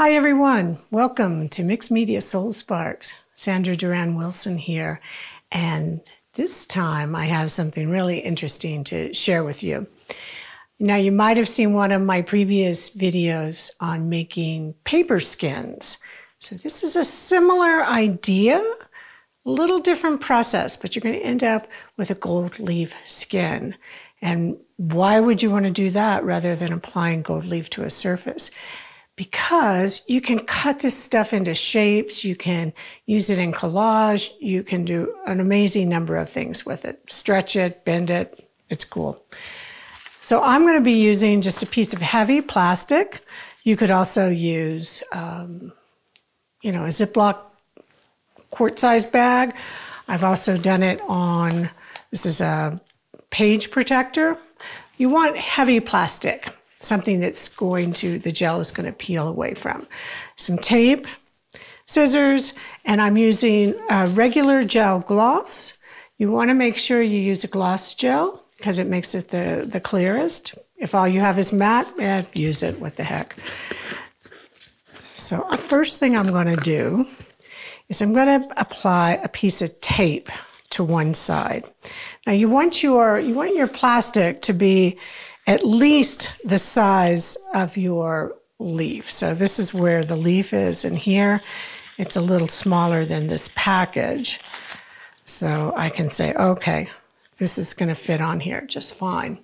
Hi, everyone. Welcome to Mixed Media Soul Sparks. Sandra Duran Wilson here. And this time I have something really interesting to share with you. Now, you might have seen one of my previous videos on making paper skins. So, this is a similar idea, a little different process, but you're going to end up with a gold leaf skin. And why would you want to do that rather than applying gold leaf to a surface? Because you can cut this stuff into shapes, you can use it in collage, you can do an amazing number of things with it. Stretch it, bend it, it's cool. So I'm going to be using just a piece of heavy plastic. You could also use, um, you know, a Ziploc quart-sized bag. I've also done it on, this is a page protector. You want heavy plastic something that's going to, the gel is going to peel away from. Some tape, scissors, and I'm using a regular gel gloss. You want to make sure you use a gloss gel because it makes it the, the clearest. If all you have is matte, eh, use it, what the heck. So the first thing I'm going to do is I'm going to apply a piece of tape to one side. Now you want your, you want your plastic to be at least the size of your leaf. So this is where the leaf is, and here it's a little smaller than this package. So I can say, okay, this is going to fit on here just fine.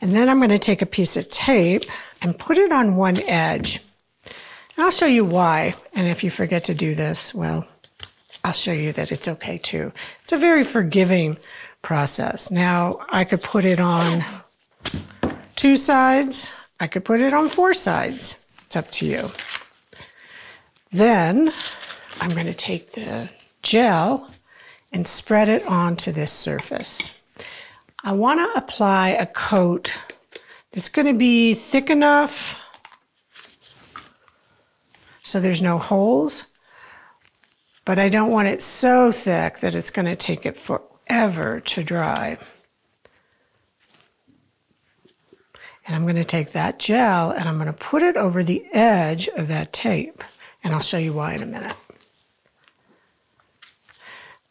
And then I'm going to take a piece of tape and put it on one edge. And I'll show you why. And if you forget to do this, well, I'll show you that it's okay too. It's a very forgiving process. Now, I could put it on two sides. I could put it on four sides. It's up to you. Then I'm going to take the gel and spread it onto this surface. I want to apply a coat that's going to be thick enough so there's no holes, but I don't want it so thick that it's going to take it forever to dry. And I'm going to take that gel and I'm going to put it over the edge of that tape. And I'll show you why in a minute.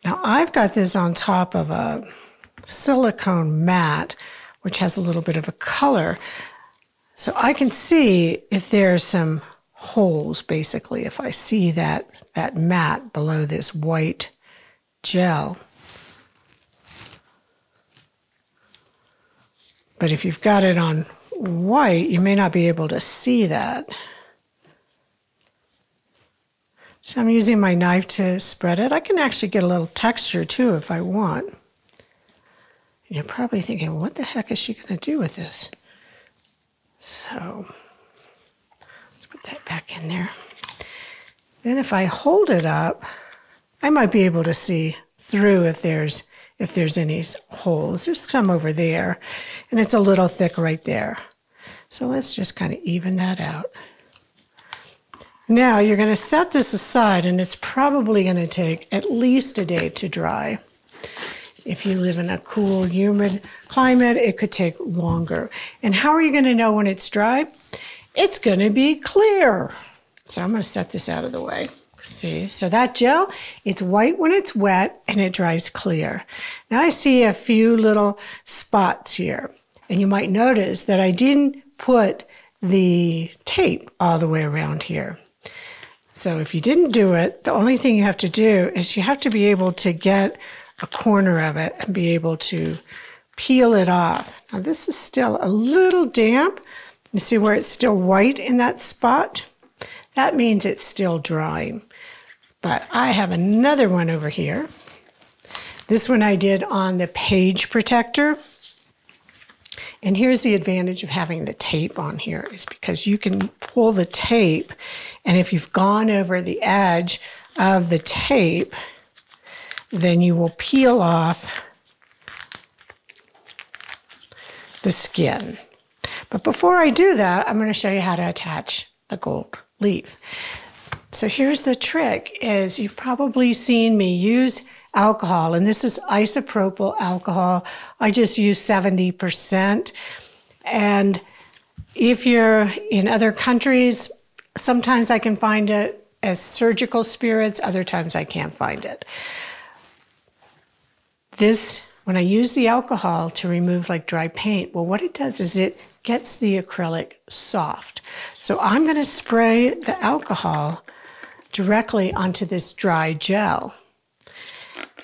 Now I've got this on top of a silicone mat, which has a little bit of a color. So I can see if there's some holes, basically, if I see that, that mat below this white gel. But if you've got it on white, you may not be able to see that. So I'm using my knife to spread it. I can actually get a little texture too if I want. And you're probably thinking, what the heck is she going to do with this? So let's put that back in there. Then if I hold it up, I might be able to see through if there's if there's any holes. There's some over there, and it's a little thick right there. So let's just kind of even that out. Now you're going to set this aside and it's probably going to take at least a day to dry. If you live in a cool, humid climate, it could take longer. And how are you going to know when it's dry? It's going to be clear. So I'm going to set this out of the way. See, so that gel, it's white when it's wet and it dries clear. Now I see a few little spots here. And you might notice that I didn't put the tape all the way around here. So if you didn't do it, the only thing you have to do is you have to be able to get a corner of it and be able to peel it off. Now this is still a little damp. You see where it's still white in that spot? That means it's still drying. But I have another one over here. This one I did on the page protector. And here's the advantage of having the tape on here is because you can pull the tape and if you've gone over the edge of the tape, then you will peel off the skin. But before I do that, I'm going to show you how to attach the gold leaf. So here's the trick is you've probably seen me use alcohol, and this is isopropyl alcohol. I just use 70%. And if you're in other countries, sometimes I can find it as surgical spirits, other times I can't find it. This, when I use the alcohol to remove like dry paint, well, what it does is it gets the acrylic soft. So I'm going to spray the alcohol directly onto this dry gel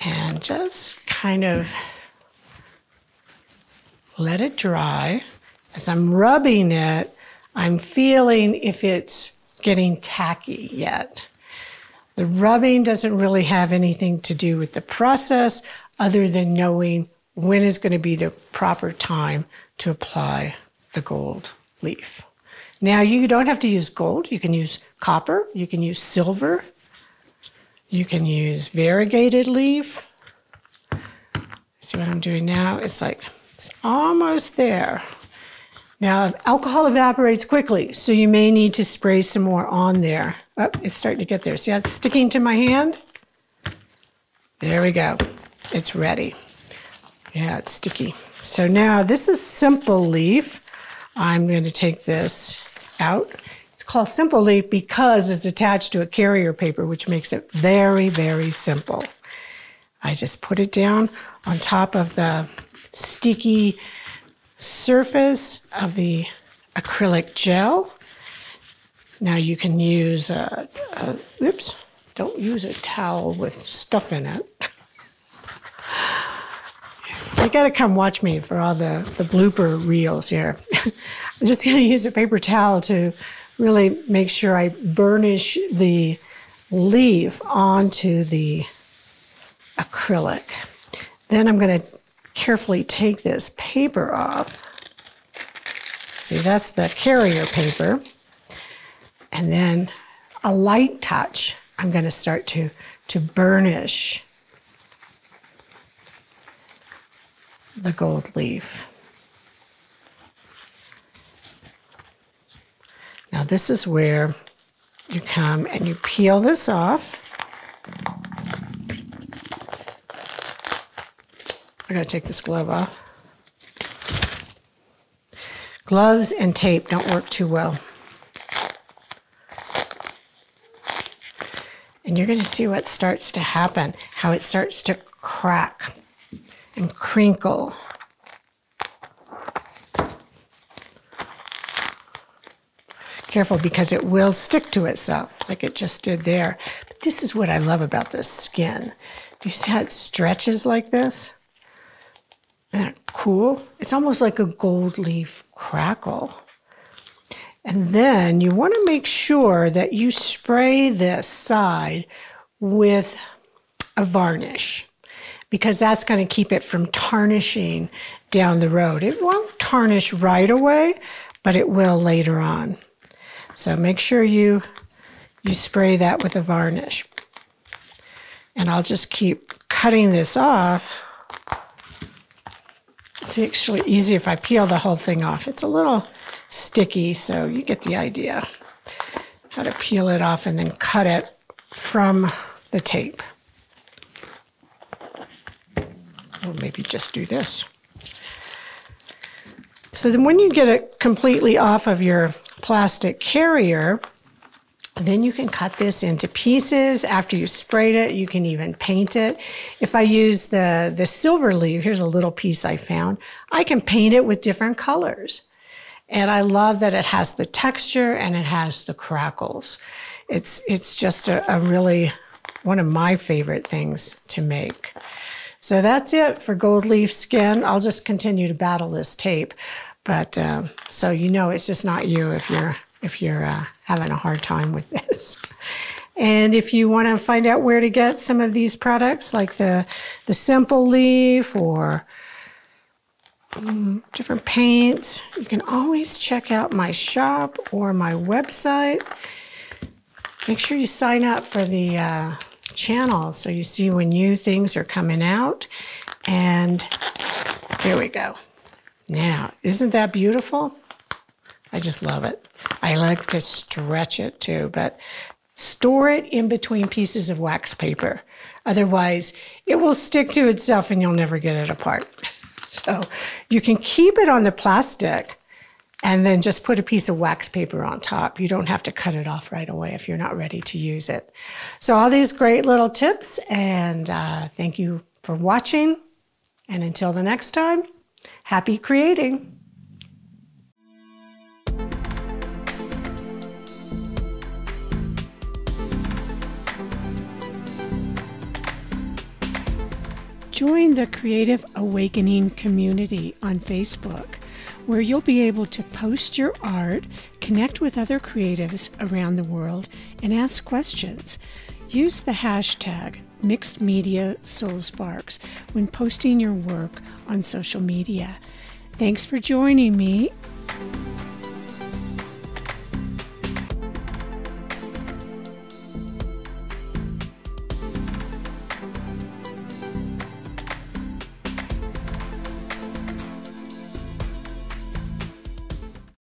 and just kind of let it dry. As I'm rubbing it, I'm feeling if it's getting tacky yet. The rubbing doesn't really have anything to do with the process other than knowing when is going to be the proper time to apply the gold leaf. Now, you don't have to use gold. You can use copper. You can use silver. You can use variegated leaf. See what I'm doing now? It's like, it's almost there. Now, alcohol evaporates quickly, so you may need to spray some more on there. Oh, it's starting to get there. See how it's sticking to my hand? There we go. It's ready. Yeah, it's sticky. So now this is simple leaf. I'm going to take this out. Called simple leaf because it's attached to a carrier paper, which makes it very, very simple. I just put it down on top of the sticky surface of the acrylic gel. Now you can use a, a oops, don't use a towel with stuff in it. You got to come watch me for all the, the blooper reels here. I'm just to use a paper towel to really make sure I burnish the leaf onto the acrylic. Then I'm going to carefully take this paper off. See, that's the carrier paper. And then a light touch, I'm going to start to, to burnish the gold leaf. Now this is where you come and you peel this off. I gotta take this glove off. Gloves and tape don't work too well. And you're gonna see what starts to happen, how it starts to crack and crinkle. Careful because it will stick to itself like it just did there. But this is what I love about this skin. Do you see how it stretches like this? Isn't cool? It's almost like a gold leaf crackle. And then you want to make sure that you spray this side with a varnish because that's going to keep it from tarnishing down the road. It won't tarnish right away, but it will later on. So make sure you, you spray that with a varnish. And I'll just keep cutting this off. It's actually easy if I peel the whole thing off. It's a little sticky, so you get the idea. How to peel it off and then cut it from the tape. Or maybe just do this. So then when you get it completely off of your plastic carrier, then you can cut this into pieces. After you sprayed it, you can even paint it. If I use the, the silver leaf, here's a little piece I found, I can paint it with different colors. And I love that it has the texture and it has the crackles. It's, it's just a, a really one of my favorite things to make. So that's it for gold leaf skin. I'll just continue to battle this tape. But um, so you know it's just not you if you're if you're uh, having a hard time with this. And if you want to find out where to get some of these products, like the the simple leaf or um, different paints, you can always check out my shop or my website. Make sure you sign up for the uh, channel so you see when new things are coming out. And here we go. Now, isn't that beautiful? I just love it. I like to stretch it too, but store it in between pieces of wax paper. Otherwise, it will stick to itself and you'll never get it apart. So you can keep it on the plastic and then just put a piece of wax paper on top. You don't have to cut it off right away if you're not ready to use it. So all these great little tips, and uh, thank you for watching. And until the next time, happy creating. Join the Creative Awakening community on Facebook, where you'll be able to post your art, connect with other creatives around the world, and ask questions. Use the hashtag Mixed Media Soul Sparks when posting your work on social media. Thanks for joining me.